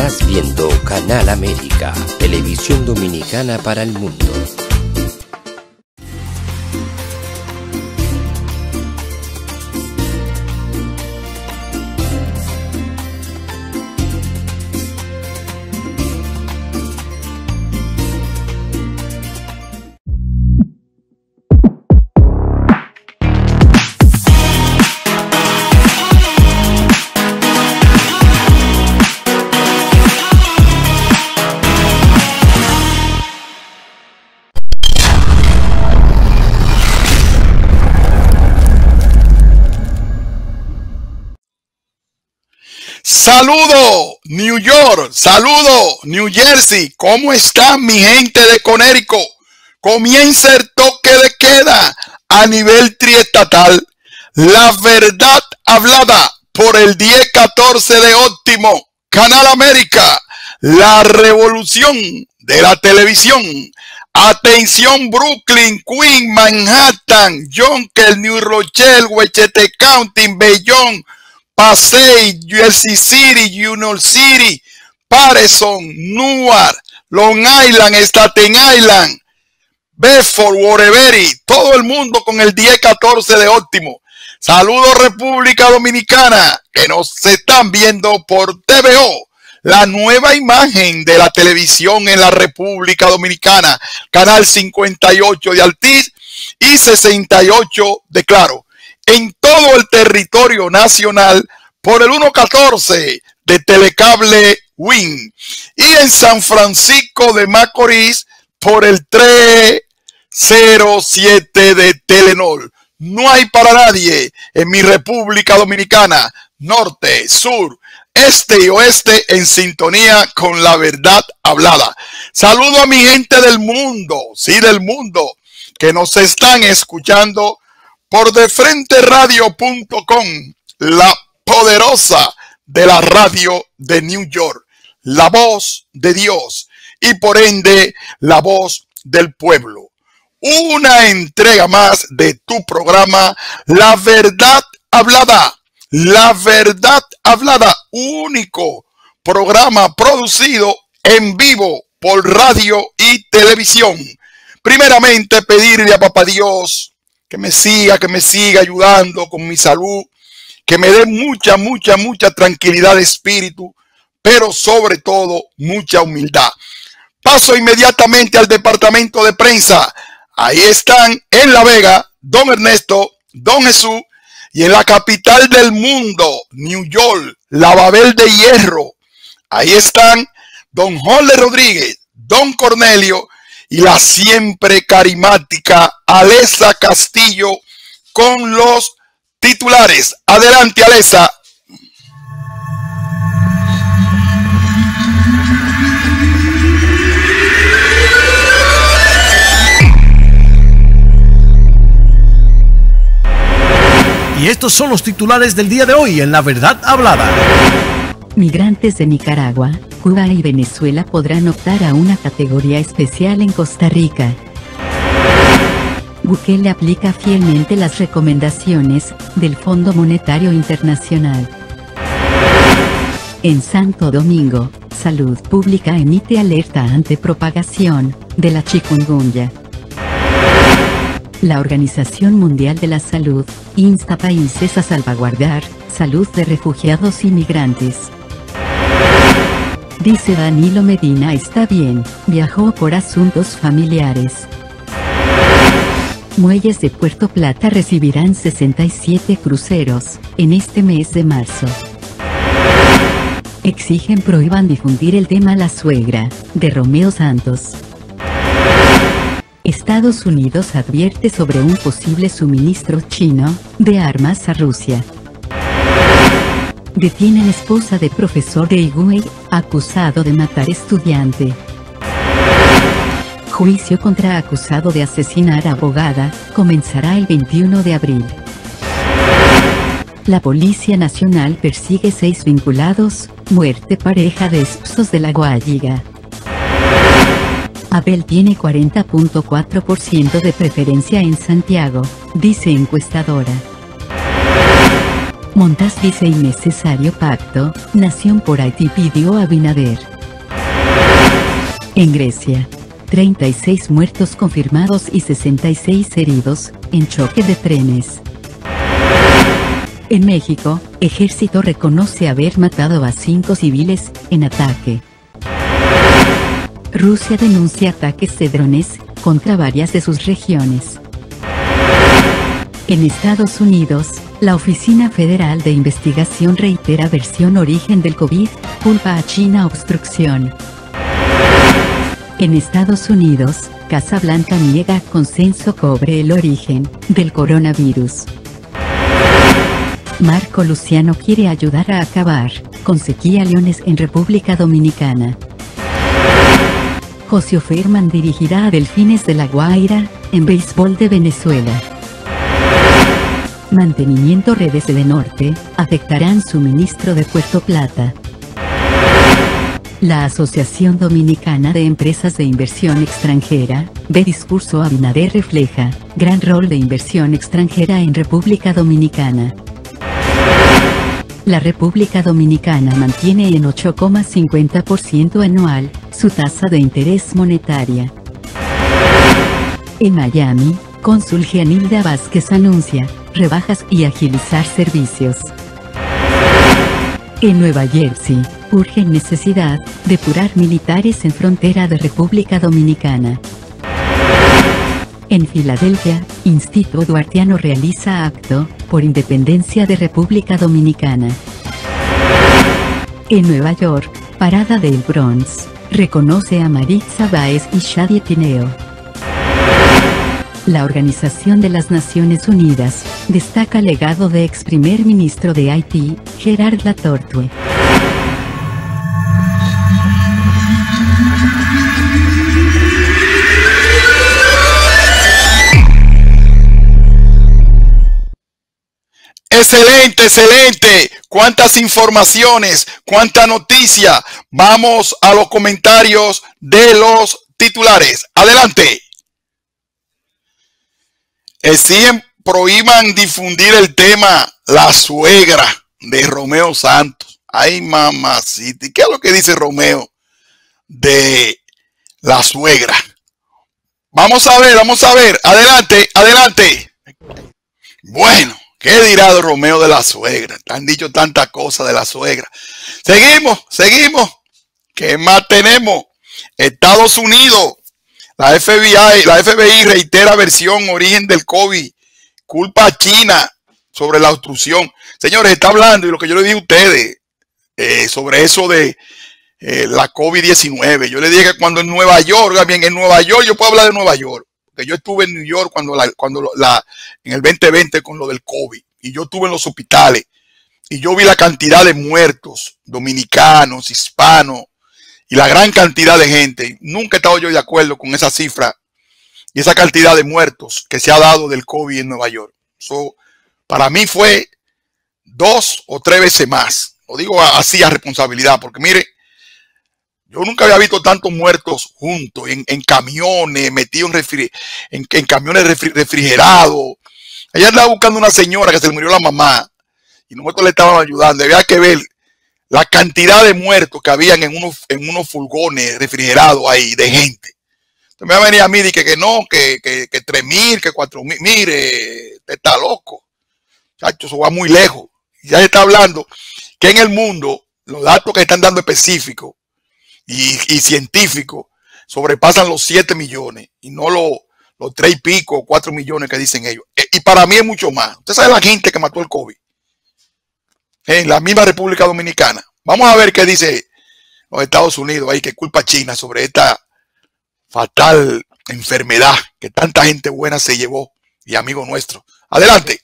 Estás viendo Canal América, televisión dominicana para el mundo. Saludo New York, saludo New Jersey, ¿cómo está mi gente de Conérico? Comienza el toque de queda a nivel triestatal. La verdad hablada por el 1014 de Óptimo, Canal América, la revolución de la televisión. Atención Brooklyn, Queen, Manhattan, Yonkers, New Rochelle, Wechete County, Bellón, Pasay, Jersey City, Union City, Patterson, Newark, Long Island, Staten Island, Bedford, Waterbury, todo el mundo con el 10-14 de óptimo. Saludos República Dominicana, que nos están viendo por TVO, la nueva imagen de la televisión en la República Dominicana, canal 58 de Altiz y 68 de Claro en todo el territorio nacional por el 114 de Telecable Win y en San Francisco de Macorís por el 307 de Telenor. No hay para nadie en mi República Dominicana, norte, sur, este y oeste en sintonía con la verdad hablada. Saludo a mi gente del mundo, sí del mundo, que nos están escuchando por defrenteradio.com, la poderosa de la radio de New York, la voz de Dios y por ende la voz del pueblo. Una entrega más de tu programa, La Verdad Hablada. La Verdad Hablada, único programa producido en vivo por radio y televisión. Primeramente pedirle a Papá Dios que me siga, que me siga ayudando con mi salud, que me dé mucha, mucha, mucha tranquilidad de espíritu, pero sobre todo mucha humildad. Paso inmediatamente al departamento de prensa. Ahí están en La Vega, don Ernesto, don Jesús, y en la capital del mundo, New York, la Babel de Hierro. Ahí están don Jorge Rodríguez, don Cornelio y la siempre carismática Alesa Castillo con los titulares. Adelante, Alesa. Y estos son los titulares del día de hoy en La Verdad Hablada. Migrantes de Nicaragua, Cuba y Venezuela podrán optar a una categoría especial en Costa Rica. Bukele aplica fielmente las recomendaciones del Fondo Monetario Internacional. En Santo Domingo, Salud Pública emite alerta ante propagación de la chikungunya. La Organización Mundial de la Salud insta países a salvaguardar salud de refugiados y migrantes. Dice Danilo Medina está bien, viajó por asuntos familiares. Muelles de Puerto Plata recibirán 67 cruceros en este mes de marzo. Exigen prohíban difundir el tema La Suegra, de Romeo Santos. Estados Unidos advierte sobre un posible suministro chino de armas a Rusia. Detienen esposa de profesor de Higüey, acusado de matar estudiante. Juicio contra acusado de asesinar abogada, comenzará el 21 de abril. La Policía Nacional persigue seis vinculados, muerte pareja de Espsos de la Guayiga. Abel tiene 40.4% de preferencia en Santiago, dice encuestadora. Montaz dice innecesario pacto, nación por Haití pidió a Binader. En Grecia, 36 muertos confirmados y 66 heridos, en choque de trenes. En México, ejército reconoce haber matado a cinco civiles, en ataque. Rusia denuncia ataques de drones, contra varias de sus regiones. En Estados Unidos, la Oficina Federal de Investigación reitera versión origen del COVID, culpa a China obstrucción. En Estados Unidos, Casa Blanca niega consenso cobre el origen del coronavirus. Marco Luciano quiere ayudar a acabar con sequía leones en República Dominicana. José Ferman dirigirá a Delfines de la Guaira, en béisbol de Venezuela. Mantenimiento redes de norte, afectarán suministro de Puerto Plata. La Asociación Dominicana de Empresas de Inversión Extranjera, ve discurso Abinader refleja, gran rol de inversión extranjera en República Dominicana. La República Dominicana mantiene en 8,50% anual, su tasa de interés monetaria. En Miami, cónsul Gianilda Vázquez anuncia, rebajas y agilizar servicios. En Nueva Jersey, urge necesidad, depurar militares en frontera de República Dominicana. En Filadelfia, Instituto Duartiano realiza acto, por independencia de República Dominicana. En Nueva York, Parada del Bronx, reconoce a Maritza Báez y Shadia Tineo. La Organización de las Naciones Unidas, destaca legado de ex primer ministro de Haití, Gerard Latortue. Excelente, excelente. Cuántas informaciones, cuánta noticia. Vamos a los comentarios de los titulares. Adelante. Exiguen, prohíban difundir el tema La suegra de Romeo Santos. Ay, mamacita. ¿Y qué es lo que dice Romeo de la suegra? Vamos a ver, vamos a ver. Adelante, adelante. Bueno. ¿Qué dirá Romeo de la suegra? Han dicho tantas cosas de la suegra. Seguimos, seguimos. ¿Qué más tenemos? Estados Unidos. La FBI, la FBI reitera versión origen del COVID. Culpa a China sobre la obstrucción. Señores, está hablando y lo que yo le dije a ustedes eh, sobre eso de eh, la COVID-19. Yo le dije que cuando en Nueva York, bien, en Nueva York, yo puedo hablar de Nueva York yo estuve en New York cuando la, cuando la, en el 2020 con lo del COVID y yo estuve en los hospitales y yo vi la cantidad de muertos dominicanos, hispanos y la gran cantidad de gente. Nunca he estado yo de acuerdo con esa cifra y esa cantidad de muertos que se ha dado del COVID en Nueva York. So, para mí fue dos o tres veces más. Lo digo así a responsabilidad, porque mire, yo nunca había visto tantos muertos juntos, en, camiones, metidos en, en, camiones refrigerados. Ella andaba buscando una señora que se le murió la mamá y nosotros le estábamos ayudando. Había que ver la cantidad de muertos que habían en unos, en unos furgones refrigerados ahí de gente. Entonces me va a venir a mí y que, que no, que, que, que 3 mil, que 4 mil. Mire, está loco. Chacho, eso va muy lejos. Ya se está hablando que en el mundo, los datos que están dando específicos, y, científicos sobrepasan los 7 millones y no los, los 3 y pico, 4 millones que dicen ellos. Eh, y para mí es mucho más. Usted sabe la gente que mató el COVID en la misma República Dominicana. Vamos a ver qué dice los Estados Unidos ahí, que culpa China sobre esta fatal enfermedad que tanta gente buena se llevó y amigo nuestro. Adelante.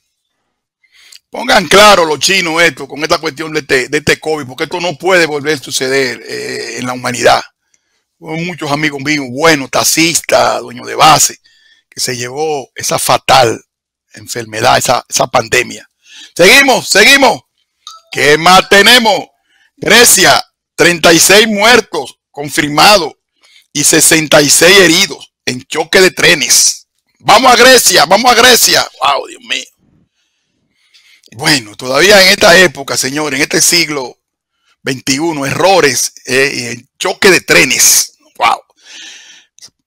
Pongan claro los chinos esto con esta cuestión de este, de este COVID, porque esto no puede volver a suceder eh, en la humanidad. Hubo muchos amigos míos buenos, taxistas, dueños de base, que se llevó esa fatal enfermedad, esa, esa pandemia. Seguimos, seguimos. ¿Qué más tenemos? Grecia, 36 muertos confirmados y 66 heridos en choque de trenes. Vamos a Grecia, vamos a Grecia. Wow, Dios mío. Bueno, todavía en esta época, señor, en este siglo XXI, errores, eh, choque de trenes. Wow.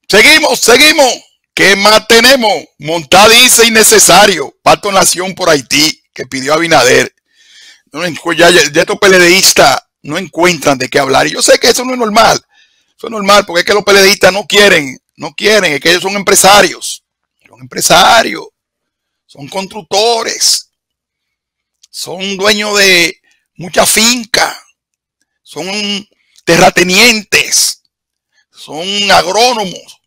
Seguimos, seguimos. ¿Qué más tenemos? Montadice innecesario. Pato Nación por Haití, que pidió a Binader. Ya, ya estos PLDistas no encuentran de qué hablar. Y yo sé que eso no es normal. Eso es normal porque es que los PLDistas no quieren, no quieren, es que ellos son empresarios. Son empresarios, son constructores, son dueños de mucha finca, son terratenientes, son agrónomos,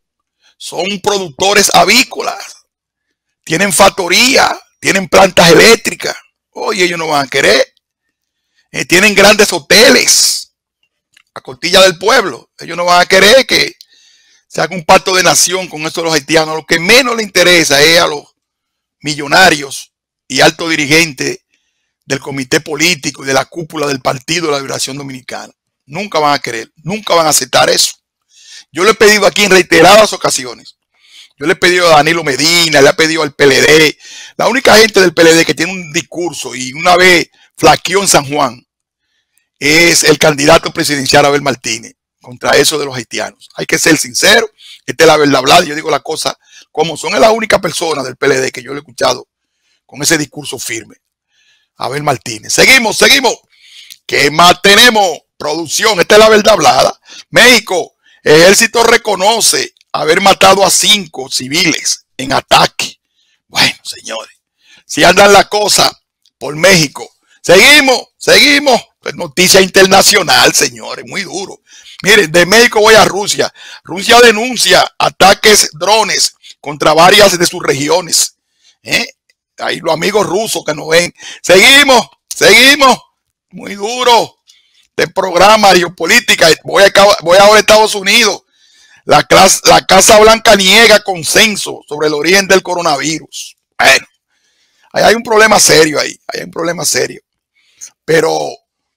son productores avícolas, tienen factoría, tienen plantas eléctricas. Oye, ellos no van a querer. Eh, tienen grandes hoteles a cortilla del pueblo. Ellos no van a querer que se haga un pacto de nación con estos los haitianos. Lo que menos le interesa es a los millonarios y altos dirigentes del comité político y de la cúpula del Partido de la Liberación Dominicana. Nunca van a querer, nunca van a aceptar eso. Yo le he pedido aquí en reiteradas ocasiones. Yo le he pedido a Danilo Medina, le he pedido al PLD. La única gente del PLD que tiene un discurso y una vez flaqueó en San Juan es el candidato presidencial Abel Martínez contra eso de los haitianos. Hay que ser sincero, esta es la verdad hablada, yo digo la cosa como son, es la única persona del PLD que yo le he escuchado con ese discurso firme. Abel Martínez. Seguimos, seguimos. ¿Qué más tenemos? Producción, esta es la verdad hablada. México, ejército reconoce haber matado a cinco civiles en ataque. Bueno, señores, si andan la cosa por México, seguimos, seguimos. Pues noticia internacional, señores, muy duro. Miren, de México voy a Rusia. Rusia denuncia ataques drones contra varias de sus regiones. ¿Eh? Ahí los amigos rusos que nos ven. Seguimos, seguimos. Muy duro. De programa geopolítica. Voy, a, voy ahora a Estados Unidos. La, la Casa Blanca niega consenso sobre el origen del coronavirus. Bueno, ahí hay un problema serio ahí. Hay un problema serio. Pero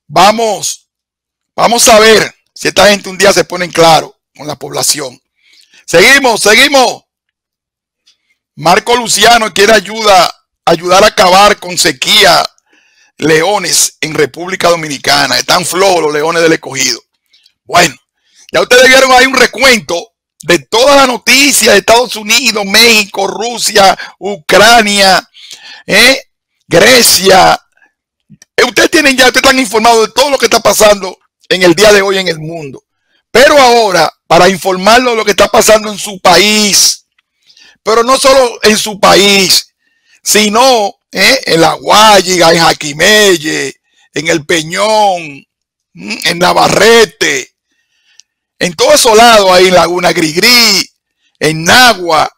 vamos, vamos a ver si esta gente un día se pone en claro con la población. Seguimos, seguimos. Marco Luciano quiere ayuda, ayudar a acabar con sequía leones en República Dominicana. Están flojos los leones del escogido. Bueno, ya ustedes vieron ahí un recuento de todas las noticias de Estados Unidos, México, Rusia, Ucrania, ¿eh? Grecia, Ustedes tienen ya, ustedes están informados de todo lo que está pasando en el día de hoy en el mundo. Pero ahora, para informarlo de lo que está pasando en su país, pero no solo en su país, sino ¿eh? en La Guayiga, en Jaquimelle, en El Peñón, en Navarrete, en todo esos lados ahí, en Laguna Grigri, en Nagua.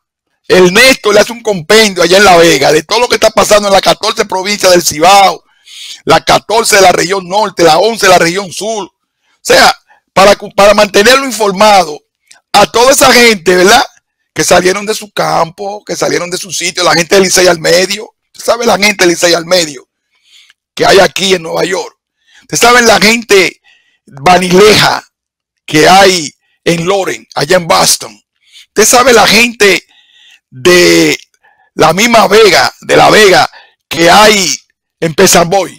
El Néstor le hace un compendio allá en La Vega de todo lo que está pasando en las 14 provincias del Cibao, la 14 de la región norte, la 11 de la región sur. O sea, para, para mantenerlo informado a toda esa gente, ¿verdad? Que salieron de su campo, que salieron de su sitio, la gente de Licey al medio. Usted sabe la gente de Licey al medio que hay aquí en Nueva York. Usted sabe la gente vanileja que hay en Loren, allá en Boston. Usted sabe la gente de la misma Vega, de la Vega, que hay en Pesarboy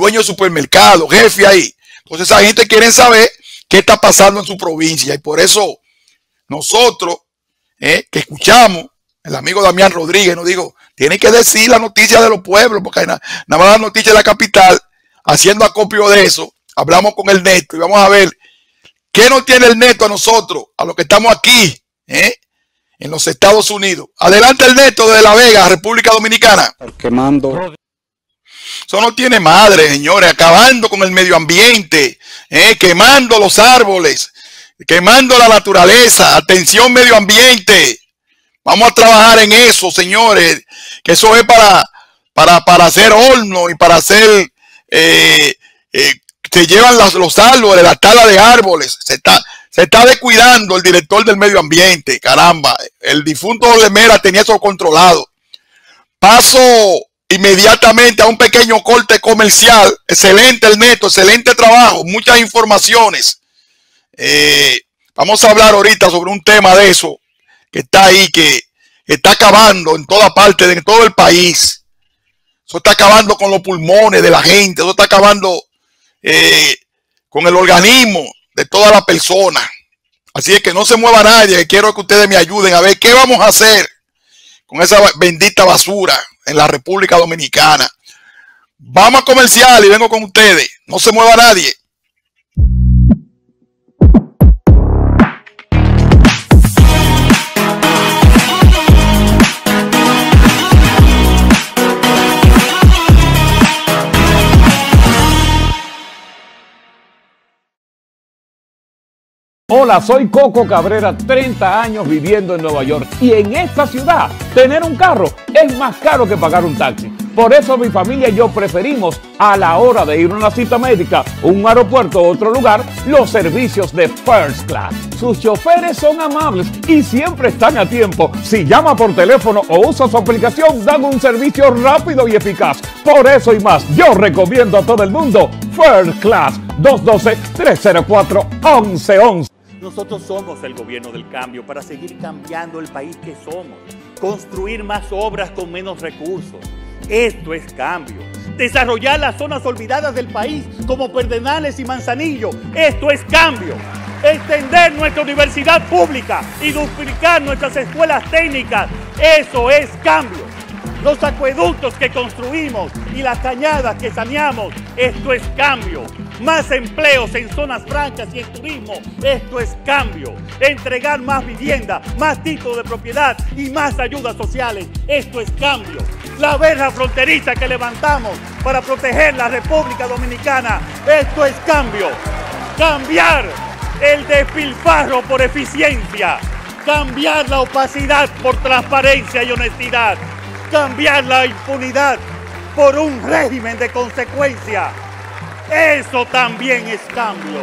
dueño de supermercado, jefe ahí. Entonces esa gente quiere saber qué está pasando en su provincia y por eso nosotros eh, que escuchamos, el amigo Damián Rodríguez nos dijo, tiene que decir la noticia de los pueblos, porque nada, nada más la noticia de la capital, haciendo acopio de eso, hablamos con el neto y vamos a ver qué nos tiene el neto a nosotros, a los que estamos aquí, eh, en los Estados Unidos. Adelante el neto de La Vega, República Dominicana. Quemando eso no tiene madre, señores, acabando con el medio ambiente, eh, quemando los árboles, quemando la naturaleza. Atención medio ambiente. Vamos a trabajar en eso, señores, que eso es para, para, para hacer horno y para hacer, eh, eh, se llevan los árboles, la tala de árboles. Se está, se está descuidando el director del medio ambiente, caramba. El difunto Mera tenía eso controlado. Paso inmediatamente a un pequeño corte comercial. Excelente el neto, excelente trabajo, muchas informaciones. Eh, vamos a hablar ahorita sobre un tema de eso que está ahí, que está acabando en toda parte, de todo el país. Eso está acabando con los pulmones de la gente. Eso está acabando eh, con el organismo de toda la persona. Así es que no se mueva nadie. Quiero que ustedes me ayuden a ver qué vamos a hacer con esa bendita basura en la República Dominicana. Vamos a comercial y vengo con ustedes. No se mueva nadie. Hola, soy Coco Cabrera, 30 años viviendo en Nueva York y en esta ciudad tener un carro es más caro que pagar un taxi. Por eso mi familia y yo preferimos a la hora de ir a una cita médica, un aeropuerto o otro lugar, los servicios de First Class. Sus choferes son amables y siempre están a tiempo. Si llama por teléfono o usa su aplicación, dan un servicio rápido y eficaz. Por eso y más, yo recomiendo a todo el mundo First Class 212-304-1111. Nosotros somos el gobierno del cambio para seguir cambiando el país que somos, construir más obras con menos recursos. Esto es cambio. Desarrollar las zonas olvidadas del país como Perdenales y Manzanillo. Esto es cambio. Extender nuestra universidad pública y duplicar nuestras escuelas técnicas. Eso es cambio. Los acueductos que construimos y las cañadas que saneamos. Esto es cambio más empleos en zonas francas y en turismo. Esto es cambio. Entregar más vivienda, más títulos de propiedad y más ayudas sociales. Esto es cambio. La verja fronteriza que levantamos para proteger la República Dominicana. Esto es cambio. Cambiar el despilfarro por eficiencia. Cambiar la opacidad por transparencia y honestidad. Cambiar la impunidad por un régimen de consecuencia. Eso también es cambio.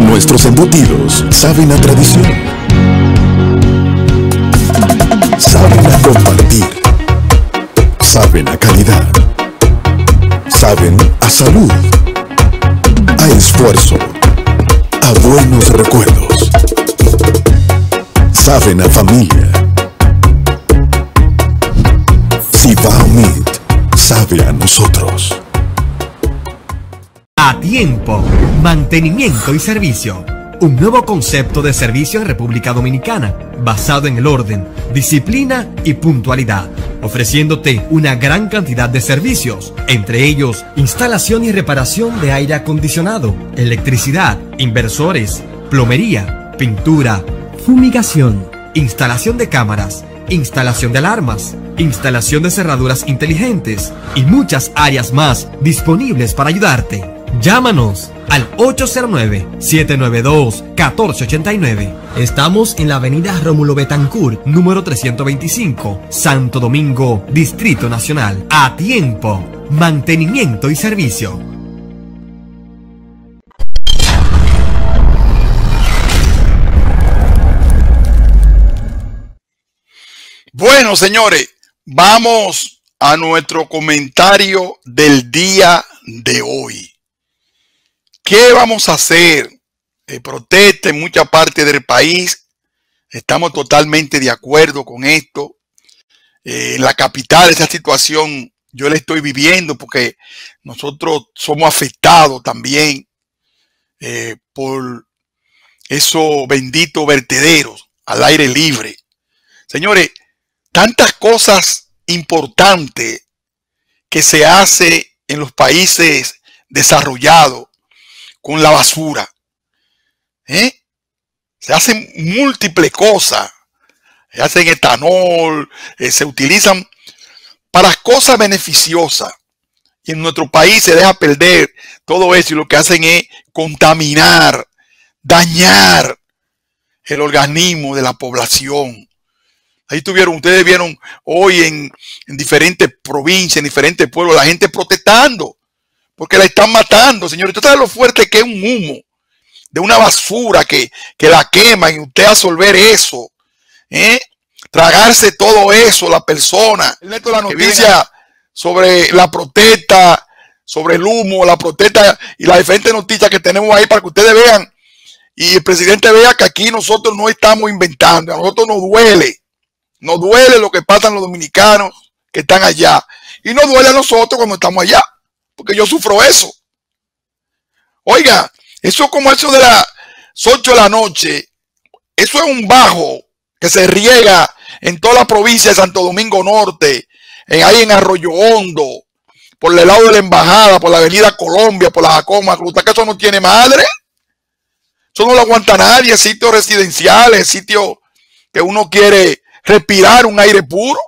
Nuestros embutidos saben a tradición Saben a calidad. Saben a salud. A esfuerzo. A buenos recuerdos. Saben a familia. Cibao Meat sabe a nosotros. A tiempo, mantenimiento y servicio un nuevo concepto de servicio en República Dominicana, basado en el orden, disciplina y puntualidad, ofreciéndote una gran cantidad de servicios, entre ellos instalación y reparación de aire acondicionado, electricidad, inversores, plomería, pintura, fumigación, instalación de cámaras, instalación de alarmas, instalación de cerraduras inteligentes y muchas áreas más disponibles para ayudarte. Llámanos al 809-792-1489. Estamos en la avenida Rómulo Betancourt, número 325, Santo Domingo, Distrito Nacional. A tiempo, mantenimiento y servicio. Bueno, señores, vamos a nuestro comentario del día de hoy. ¿Qué vamos a hacer? Eh, protesta en mucha parte del país. Estamos totalmente de acuerdo con esto. Eh, en la capital, esa situación yo la estoy viviendo porque nosotros somos afectados también eh, por esos benditos vertederos al aire libre. Señores, tantas cosas importantes que se hace en los países desarrollados con la basura. ¿Eh? Se hacen múltiples cosas. Se hacen etanol, eh, se utilizan para cosas beneficiosas. Y en nuestro país se deja perder todo eso y lo que hacen es contaminar, dañar el organismo de la población. Ahí tuvieron, ustedes vieron hoy en, en diferentes provincias, en diferentes pueblos, la gente protestando porque la están matando, señores. Usted sabe lo fuerte que es un humo de una basura que, que la queman y usted absorber eso, ¿eh? tragarse todo eso, la persona. La noticia sobre la protesta, sobre el humo, la protesta y las diferentes noticias que tenemos ahí para que ustedes vean y el presidente vea que aquí nosotros no estamos inventando, a nosotros nos duele, nos duele lo que pasan los dominicanos que están allá y nos duele a nosotros cuando estamos allá, porque yo sufro eso. Oiga, eso como eso de las 8 de la noche, eso es un bajo que se riega en toda la provincia de Santo Domingo Norte, en, ahí en Arroyo Hondo, por el lado de la embajada, por la avenida Colombia, por la Jacoma, ¿usted que eso no tiene madre? Eso no lo aguanta nadie, sitios residenciales, sitios que uno quiere respirar un aire puro.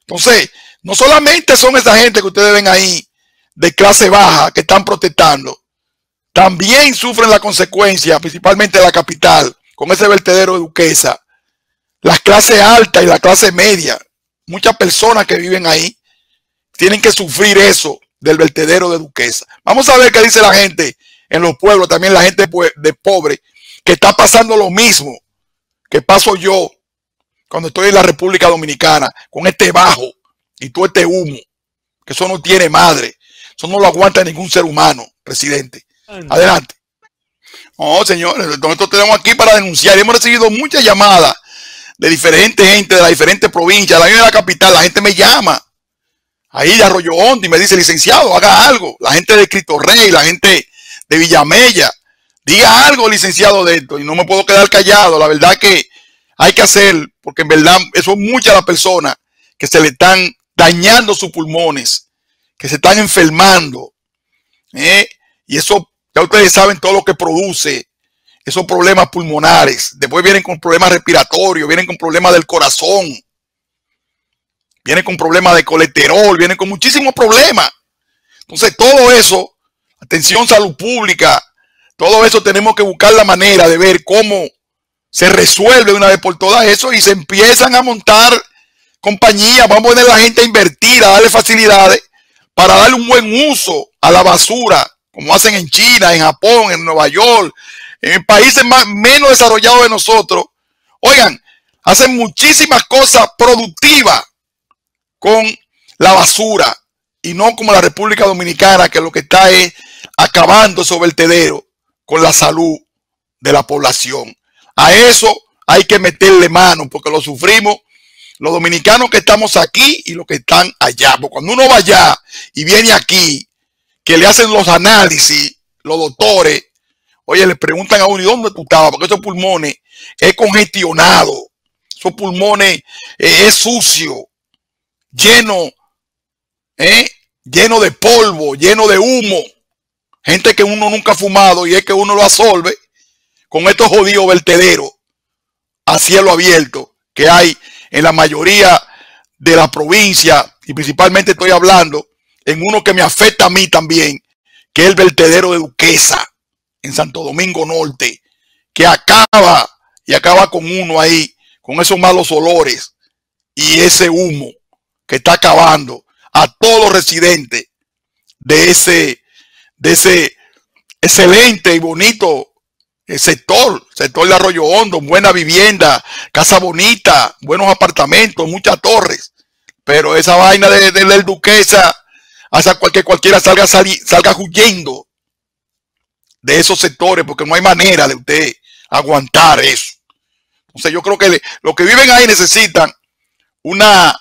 Entonces, no solamente son esa gente que ustedes ven ahí de clase baja que están protestando, también sufren la consecuencia, principalmente la capital, con ese vertedero de Duquesa, las clases altas y la clase media, muchas personas que viven ahí tienen que sufrir eso del vertedero de Duquesa. Vamos a ver qué dice la gente en los pueblos, también la gente de pobre, que está pasando lo mismo que paso yo cuando estoy en la República Dominicana, con este bajo y todo este humo, que eso no tiene madre, eso no lo aguanta ningún ser humano, presidente. Adelante. No, señores, nosotros tenemos aquí para denunciar. Hemos recibido muchas llamadas de diferentes gente, de las diferentes provincias, la de la capital, la gente me llama. Ahí de Arroyo Hondo y me dice, licenciado, haga algo. La gente de Cristo Rey, la gente de Villamella. Diga algo, licenciado, de esto. Y no me puedo quedar callado. La verdad que hay que hacer, porque en verdad son muchas las personas que se le están dañando sus pulmones, que se están enfermando. ¿eh? Y eso, ya ustedes saben todo lo que produce esos problemas pulmonares. Después vienen con problemas respiratorios, vienen con problemas del corazón, vienen con problemas de colesterol, vienen con muchísimos problemas. Entonces, todo eso atención salud pública, todo eso tenemos que buscar la manera de ver cómo se resuelve una vez por todas eso y se empiezan a montar compañías, vamos a poner a la gente a invertir, a darle facilidades para darle un buen uso a la basura, como hacen en China, en Japón, en Nueva York, en países más, menos desarrollados de nosotros. Oigan, hacen muchísimas cosas productivas con la basura y no como la República Dominicana, que lo que está es acabando sobre el con la salud de la población. A eso hay que meterle mano porque lo sufrimos los dominicanos que estamos aquí y los que están allá. Porque cuando uno va allá y viene aquí, que le hacen los análisis, los doctores, oye, le preguntan a uno, ¿y dónde tú estabas? Porque esos pulmones es congestionado, esos pulmones eh, es sucio, lleno, eh, lleno de polvo, lleno de humo. Gente que uno nunca ha fumado y es que uno lo absorbe con estos jodidos vertederos a cielo abierto que hay en la mayoría de la provincia y principalmente estoy hablando en uno que me afecta a mí también, que es el vertedero de Duquesa en Santo Domingo Norte, que acaba y acaba con uno ahí, con esos malos olores y ese humo que está acabando a todos los residentes de ese de ese excelente y bonito eh, sector, sector de Arroyo Hondo, buena vivienda, casa bonita, buenos apartamentos, muchas torres. Pero esa vaina de, la duquesa hace que cualquiera salga, salga huyendo de esos sectores porque no hay manera de usted aguantar eso. Entonces yo creo que lo los que viven ahí necesitan una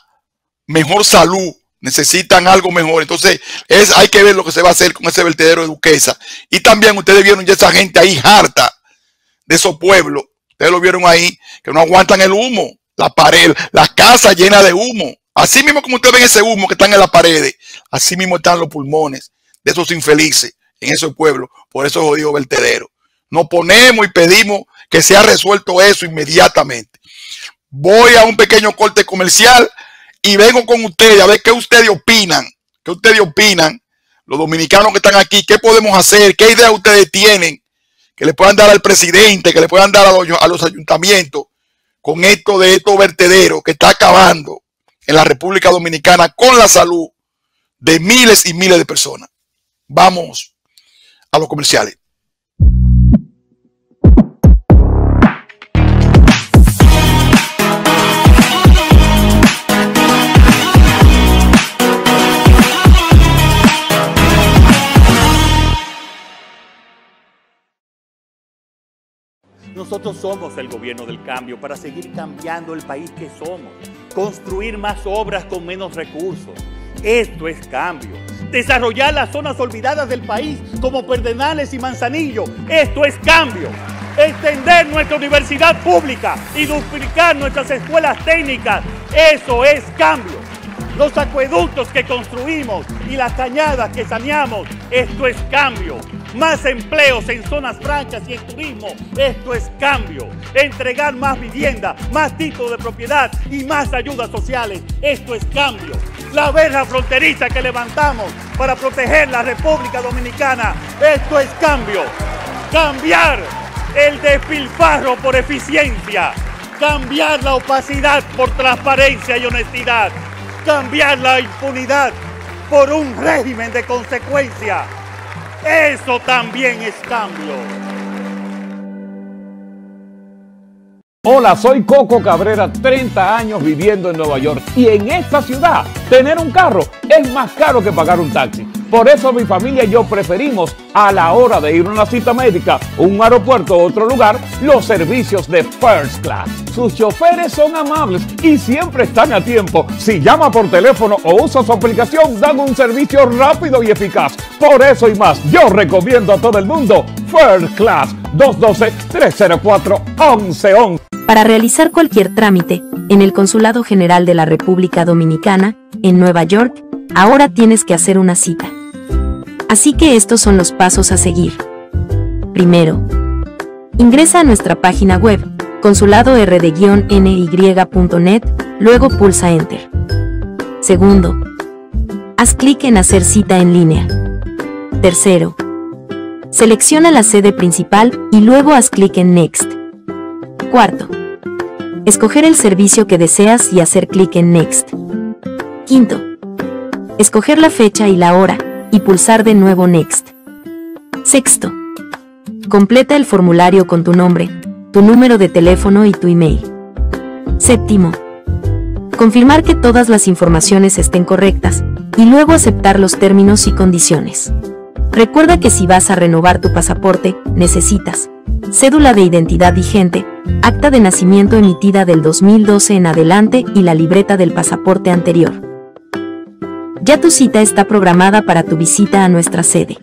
mejor salud necesitan algo mejor. Entonces, es, hay que ver lo que se va a hacer con ese vertedero de Duquesa. Y también ustedes vieron ya esa gente ahí harta de esos pueblos. Ustedes lo vieron ahí, que no aguantan el humo, la pared, la casa llena de humo. Así mismo como ustedes ven ese humo que están en las paredes, así mismo están los pulmones de esos infelices en esos pueblos, por eso jodido vertedero. Nos ponemos y pedimos que sea resuelto eso inmediatamente. Voy a un pequeño corte comercial y vengo con ustedes a ver qué ustedes opinan, qué ustedes opinan, los dominicanos que están aquí, qué podemos hacer, qué ideas ustedes tienen que le puedan dar al presidente, que le puedan dar a los, ayuntamientos con esto de estos vertederos que está acabando en la República Dominicana con la salud de miles y miles de personas. Vamos a los comerciales. Nosotros somos el gobierno del cambio para seguir cambiando el país que somos. Construir más obras con menos recursos. Esto es cambio. Desarrollar las zonas olvidadas del país como Perdenales y Manzanillo. Esto es cambio. Extender nuestra universidad pública y duplicar nuestras escuelas técnicas. Eso es cambio. Los acueductos que construimos y las cañadas que saneamos. Esto es cambio más empleos en zonas francas y en turismo. Esto es cambio. Entregar más vivienda, más tipos de propiedad y más ayudas sociales. Esto es cambio. La verja fronteriza que levantamos para proteger la República Dominicana. Esto es cambio. Cambiar el despilfarro por eficiencia. Cambiar la opacidad por transparencia y honestidad. Cambiar la impunidad por un régimen de consecuencia. Eso también es cambio. Hola, soy Coco Cabrera, 30 años viviendo en Nueva York y en esta ciudad tener un carro es más caro que pagar un taxi. Por eso mi familia y yo preferimos a la hora de ir a una cita médica, un aeropuerto o otro lugar, los servicios de First Class. Sus choferes son amables y siempre están a tiempo. Si llama por teléfono o usa su aplicación, dan un servicio rápido y eficaz. Por eso y más, yo recomiendo a todo el mundo First Class 212-304-1111. Para realizar cualquier trámite en el Consulado General de la República Dominicana, en Nueva York, ahora tienes que hacer una cita. Así que estos son los pasos a seguir. Primero, ingresa a nuestra página web, consuladord-ny.net, luego pulsa Enter. Segundo, haz clic en Hacer cita en línea. Tercero, selecciona la sede principal y luego haz clic en Next. Cuarto, escoger el servicio que deseas y hacer clic en Next. Quinto, escoger la fecha y la hora y pulsar de nuevo Next. Sexto, completa el formulario con tu nombre, tu número de teléfono y tu email. Séptimo, confirmar que todas las informaciones estén correctas y luego aceptar los términos y condiciones. Recuerda que si vas a renovar tu pasaporte, necesitas cédula de identidad vigente, acta de nacimiento emitida del 2012 en adelante y la libreta del pasaporte anterior. Ya tu cita está programada para tu visita a nuestra sede.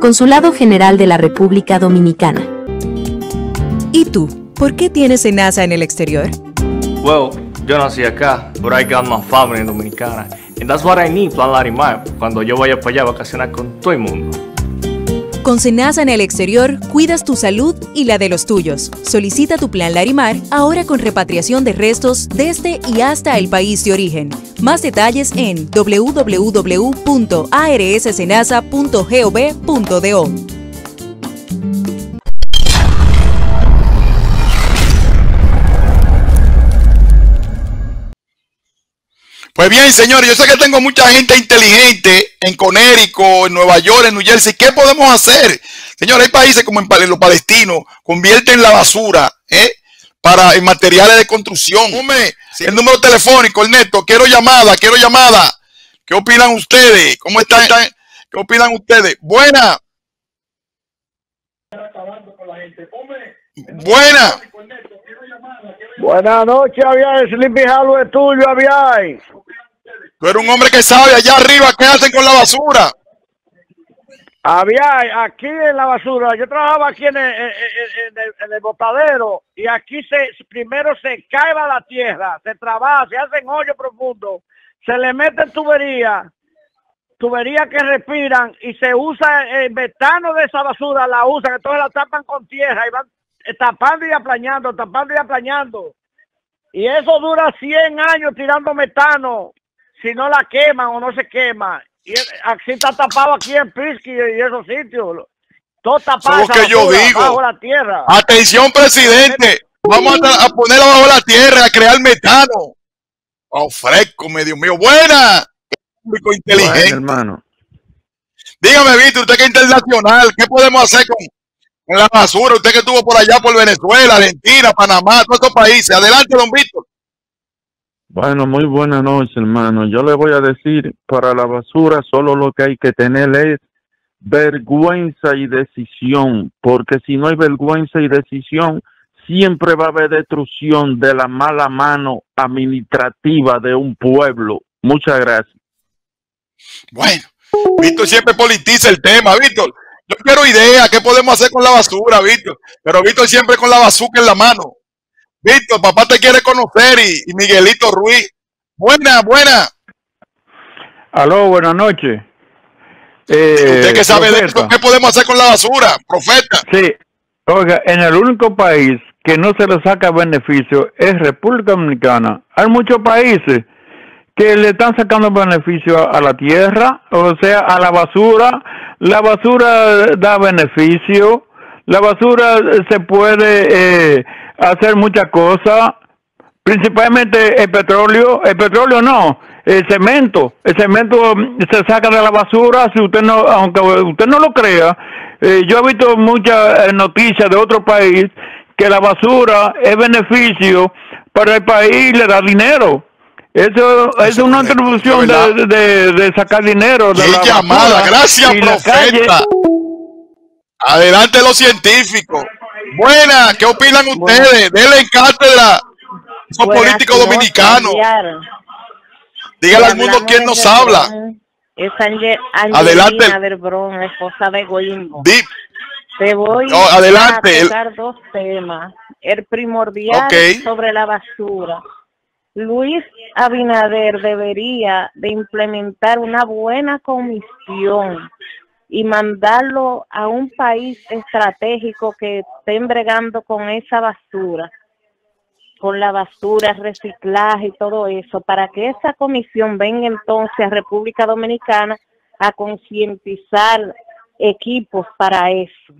Consulado General de la República Dominicana. ¿Y tú? ¿Por qué tienes NASA en el exterior? Well, yo nací acá, but I got my family dominicana. And that's what I need, Plan Larimar, cuando yo vaya para allá a vacacionar con todo el mundo. Con Senasa en el exterior, cuidas tu salud y la de los tuyos. Solicita tu plan Larimar ahora con repatriación de restos desde y hasta el país de origen. Más detalles en www.arssenasa.gov.do. Pues bien, señores, yo sé que tengo mucha gente inteligente en Conérico, en Nueva York, en New Jersey. ¿Qué podemos hacer? Señores, hay países como en los palestinos, convierten la basura ¿eh? para en materiales de construcción. Hombre, el número telefónico, el neto, quiero llamada, quiero llamada. ¿Qué opinan ustedes? ¿Cómo están? ¿Qué opinan ustedes? Buena. Buena. Buenas noches, Aviay. Sleepy Hollow es tuyo, Aviay. Tú un hombre que sabe allá arriba qué hacen con la basura. Había aquí en la basura, yo trabajaba aquí en el, botadero y aquí se primero se cae la tierra, se trabaja, se hacen hoyo profundo, se le meten tubería, tubería que respiran y se usa el metano de esa basura, la usan, entonces la tapan con tierra y van tapando y aplañando, tapando y aplañando. Y eso dura 100 años tirando metano si no la queman o no se quema. Y así está tapado aquí en Pisky y esos sitios. Todo tapado. Que yo digo. Bajo la tierra. Atención, presidente. Vamos a, ponerlo bajo la tierra, a crear metano. Oh, fresco, medio mío. Buena. Público inteligente. hermano. Dígame, Víctor, usted que es internacional, ¿qué podemos hacer con, con la basura? Usted que estuvo por allá, por Venezuela, Argentina, Panamá, todos estos países. Adelante, don Víctor. Bueno, muy buena noche, hermano. Yo le voy a decir, para la basura solo lo que hay que tener es vergüenza y decisión, porque si no hay vergüenza y decisión, siempre va a haber destrucción de la mala mano administrativa de un pueblo. Muchas gracias. Bueno, Víctor siempre politiza el tema, Víctor. Yo quiero idea, ¿qué podemos hacer con la basura, Víctor? Pero Víctor siempre con la bazooka en la mano. Víctor, papá te quiere conocer y, y Miguelito Ruiz. Buena, buena. Aló, buenas noches. Eh, ¿Usted qué sabe de esto? ¿Qué podemos hacer con la basura, profeta? Sí, oiga, en el único país que no se le saca beneficio es República Dominicana. Hay muchos países que le están sacando beneficio a la tierra, o sea, a la basura. La basura da beneficio, la basura se puede eh, hacer muchas cosas, principalmente el petróleo, el petróleo no, el cemento, el cemento se saca de la basura, si usted no, aunque usted no lo crea, eh, yo he visto muchas eh, noticias de otro país que la basura es beneficio para el país, le da dinero. Eso, eso es una introducción de, de, de sacar dinero de la llamada, basura gracias, y la calle- profeta. Adelante los científicos. Buena, ¿qué opinan ustedes? Denle en cátedra. Son Buenas políticos dominicanos. Dígale al mundo quién nos habla. Es Ange- Adelante. Verbrón, esposa de Goimbo. Di- Te voy No, adelante, a tocar dos temas. El primordial sobre la basura. Luis Abinader debería de implementar una buena comisión y mandarlo a un país estratégico que esté bregando con esa basura, con la basura, reciclaje y todo eso, para que esa comisión venga entonces a República Dominicana a concientizar equipos para eso.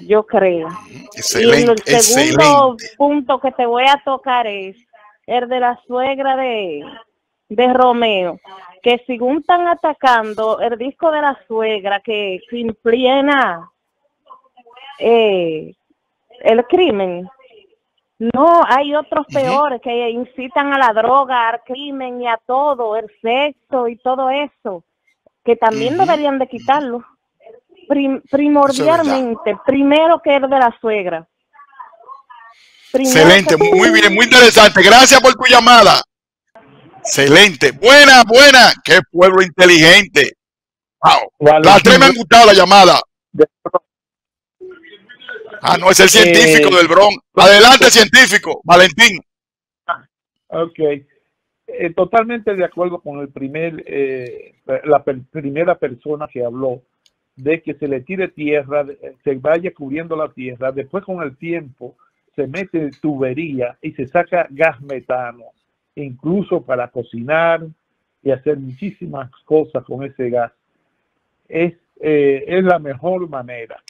Yo creo. y el segundo excelente. punto que te voy a tocar es el de la suegra de, de Romeo, que según están atacando el disco de la suegra que, que impliena eh, el crimen. No, hay otros peores que incitan a la droga, al crimen y a todo, el sexo y todo eso, que también deberían de quitarlo. Prim- primordialmente, primero que el de la suegra. Primero Excelente, que- muy bien, muy interesante. Gracias por tu llamada. Excelente. Buena, buena. Qué pueblo inteligente. Wow. Las tres me han gustado la llamada. Ah, no, es el científico Eh, del Bronx. Adelante, científico. Valentín. Ok. Eh, totalmente de acuerdo con el primer, eh, la per- primera persona que habló de que se le tire tierra, se vaya cubriendo la tierra, después con el tiempo se mete tubería y se saca gas metano, incluso para cocinar y hacer muchísimas cosas con ese gas. Es, eh, es la mejor manera.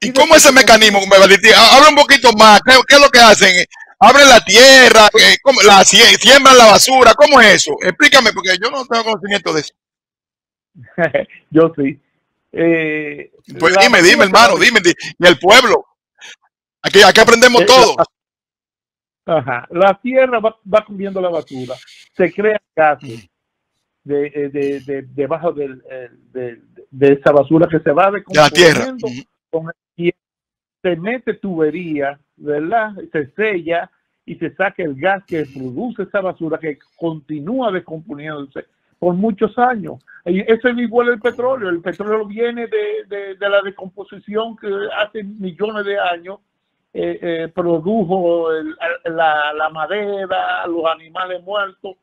¿Y cómo es ese mecanismo, Valentín? Ha- Habla un poquito más. ¿Qué, qué es lo que hacen? Abren la tierra, ¿cómo? la sie- siembran la basura. ¿Cómo es eso? Explícame, porque yo no tengo conocimiento de eso. Yo sí. Eh, Pues dime, dime, hermano, dime. di- Y el pueblo. Aquí, aquí aprendemos todos. Ajá. La tierra va, va cubriendo la basura. Se crean gases de, eh, de, de- debajo del, de, de esa basura que se va De la con el tiempo. Se mete tubería, ¿verdad? Se sella y se saca el gas que produce esa basura que continúa descomponiéndose por muchos años. Y eso es igual el petróleo. El petróleo viene de, de- de la decomposición que hace millones de años eh, eh, produjo la madera, los animales muertos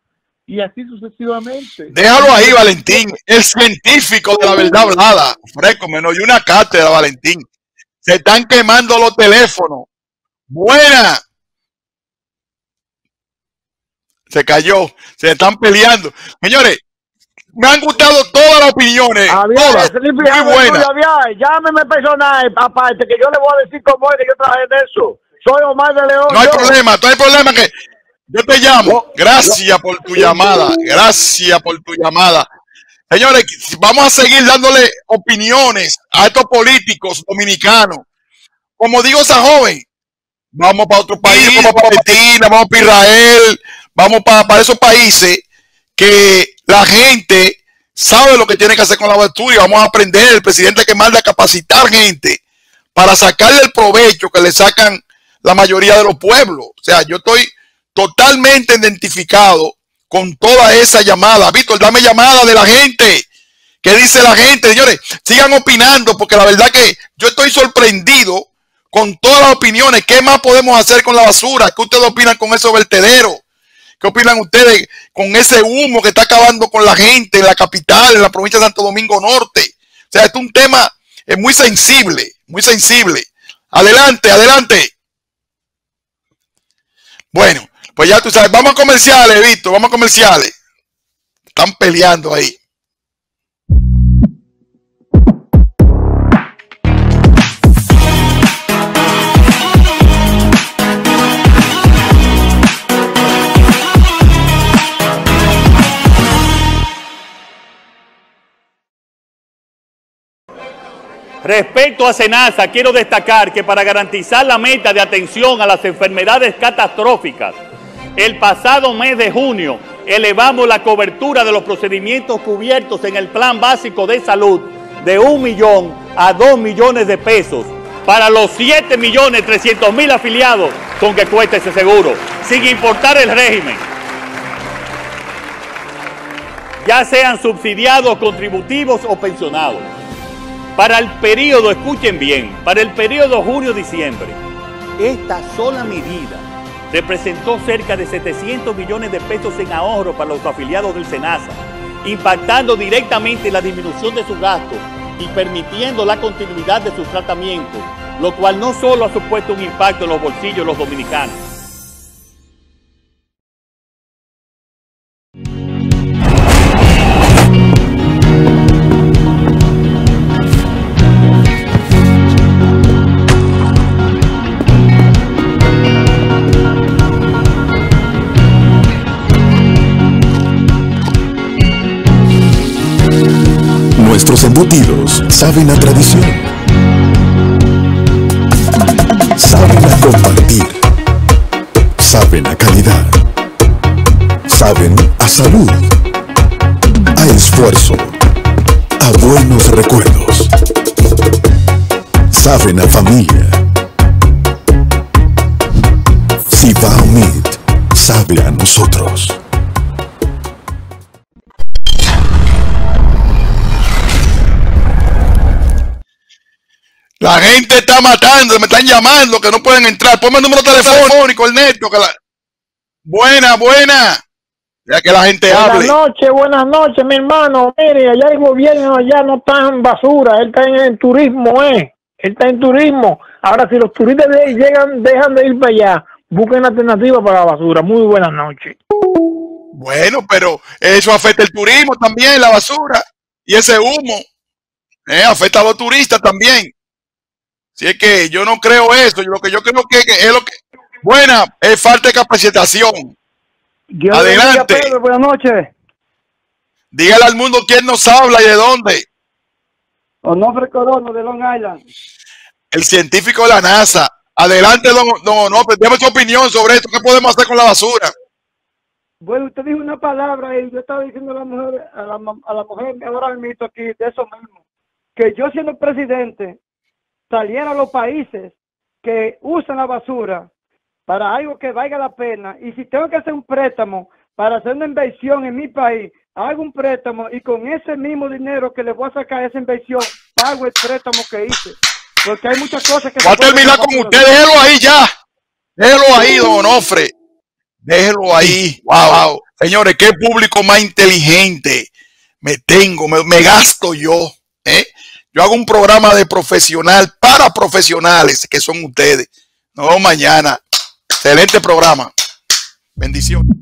y así sucesivamente. Déjalo ahí, Valentín. El científico de la verdad hablada. Fresco, menos y una cátedra, Valentín. Se están quemando los teléfonos. Buena. Se cayó. Se están peleando. Señores, me han gustado todas las opiniones. todas. Muy buenas. Llámeme personal, aparte, que yo le voy a decir cómo es que yo trabajé en eso. Soy Omar de León. No hay yo. problema, no hay problema que yo te llamo. Gracias por tu llamada. Gracias por tu llamada. Señores, vamos a seguir dándole opiniones a estos políticos dominicanos. Como digo esa joven, vamos para otro país, vamos para Argentina, vamos para Israel, vamos para, para esos países que la gente sabe lo que tiene que hacer con la basura y vamos a aprender. El presidente que manda a capacitar gente para sacarle el provecho que le sacan la mayoría de los pueblos. O sea, yo estoy totalmente identificado con toda esa llamada. Víctor, dame llamada de la gente. ¿Qué dice la gente? Señores, sigan opinando porque la verdad que yo estoy sorprendido con todas las opiniones. ¿Qué más podemos hacer con la basura? ¿Qué ustedes opinan con esos vertederos? ¿Qué opinan ustedes con ese humo que está acabando con la gente en la capital, en la provincia de Santo Domingo Norte? O sea, es un tema es muy sensible, muy sensible. Adelante, adelante. Bueno, pues ya tú sabes, vamos a comerciales, Víctor, vamos a comerciales. Están peleando ahí. Respecto a Senasa, quiero destacar que para garantizar la meta de atención a las enfermedades catastróficas, el pasado mes de junio elevamos la cobertura de los procedimientos cubiertos en el Plan Básico de Salud de un millón a dos millones de pesos para los 7 millones 300 mil afiliados con que cuesta ese seguro, sin importar el régimen. Ya sean subsidiados, contributivos o pensionados. Para el periodo, escuchen bien, para el periodo junio-diciembre, esta sola medida representó cerca de 700 millones de pesos en ahorro para los afiliados del SENASA, impactando directamente la disminución de sus gastos y permitiendo la continuidad de sus tratamientos, lo cual no solo ha supuesto un impacto en los bolsillos de los dominicanos, saben a tradición. Saben a compartir. Saben a calidad. Saben a salud. A esfuerzo. Matando, me están llamando que no pueden entrar. Ponme el número telefónico, el neto. Que la... Buena, buena. Ya que la gente buenas hable. Buenas noches, buenas noches, mi hermano. Mire, allá el gobierno allá no está en basura, él está en, en turismo, ¿eh? Él está en turismo. Ahora, si los turistas de llegan, dejan de ir para allá, busquen alternativa para la basura. Muy buenas noches. Bueno, pero eso afecta el turismo también, la basura. Y ese humo. Eh, afecta a los turistas también. Si es que yo no creo eso, yo lo que yo creo que, es lo que buena es falta de capacitación. Dios Adelante. Pedro, buenas noches. Dígale al mundo quién nos habla y de dónde. Onofre Corona de Long Island. El científico de la NASA. Adelante, don, don Onofre, déme su opinión sobre esto. ¿Qué podemos hacer con la basura? Bueno, usted dijo una palabra y yo estaba diciendo a la mujer, a la, a la mujer ahora mismo aquí, de eso mismo, que yo siendo presidente, saliera a los países que usan la basura para algo que valga la pena y si tengo que hacer un préstamo para hacer una inversión en mi país, hago un préstamo y con ese mismo dinero que le voy a sacar esa inversión, pago el préstamo que hice. Porque hay muchas cosas que... Voy a terminar con usted, déjelo ahí ya. Déjelo ahí, don Onofre. Déjelo ahí. Wow, wow. Señores, qué público más inteligente me tengo, me, me gasto yo. ¿eh? Yo hago un programa de profesional para profesionales que son ustedes. No mañana. Excelente programa. Bendiciones.